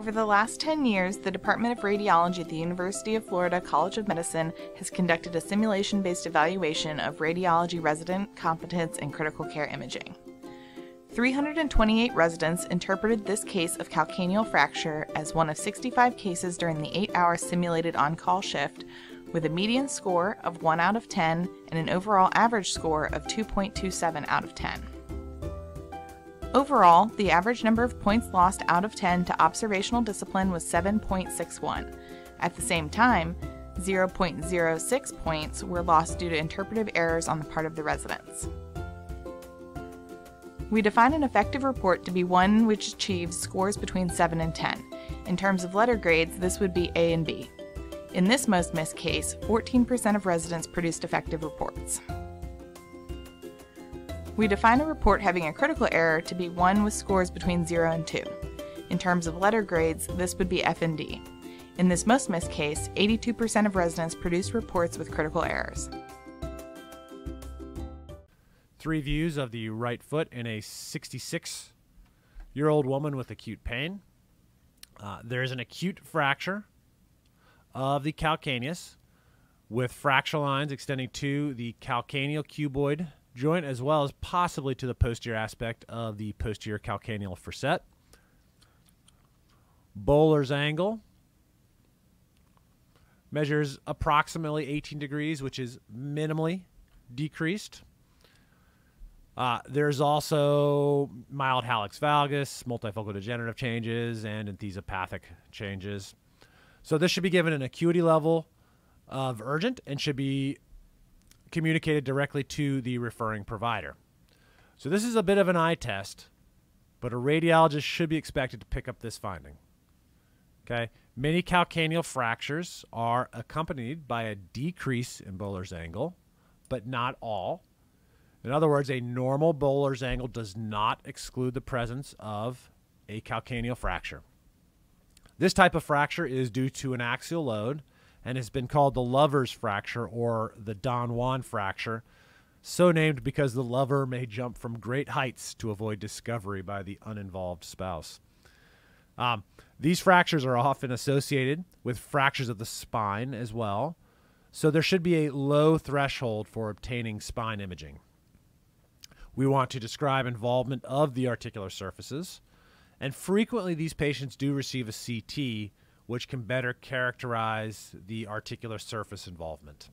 Over the last 10 years, the Department of Radiology at the University of Florida College of Medicine has conducted a simulation based evaluation of radiology resident competence in critical care imaging. 328 residents interpreted this case of calcaneal fracture as one of 65 cases during the 8 hour simulated on call shift, with a median score of 1 out of 10 and an overall average score of 2.27 out of 10. Overall, the average number of points lost out of 10 to observational discipline was 7.61. At the same time, 0.06 points were lost due to interpretive errors on the part of the residents. We define an effective report to be one which achieves scores between 7 and 10. In terms of letter grades, this would be A and B. In this most missed case, 14% of residents produced effective reports. We define a report having a critical error to be one with scores between 0 and 2. In terms of letter grades, this would be F and D. In this most missed case, 82% of residents produced reports with critical errors. Three views of the right foot in a 66 year old woman with acute pain. Uh, there is an acute fracture of the calcaneus with fracture lines extending to the calcaneocuboid joint as well as possibly to the posterior aspect of the posterior calcaneal facet. Böhler's angle measures approximately 18 degrees, which is minimally decreased. Uh, there's also mild hallux valgus, multifocal degenerative changes, and enthesopathic changes. So this should be given an acuity level of urgent and should be communicated directly to the referring provider. So this is a bit of an eye test, but a radiologist should be expected to pick up this finding. Okay, many calcaneal fractures are accompanied by a decrease in Böhler's angle, but not all. In other words, a normal Böhler's angle does not exclude the presence of a calcaneal fracture. This type of fracture is due to an axial load and has been called the lover's fracture or the Don Juan fracture, so named because the lover may jump from great heights to avoid discovery by the uninvolved spouse. Um, these fractures are often associated with fractures of the spine as well, so there should be a low threshold for obtaining spine imaging. We want to describe involvement of the articular surfaces, and frequently these patients do receive a CT which can better characterize the articular surface involvement.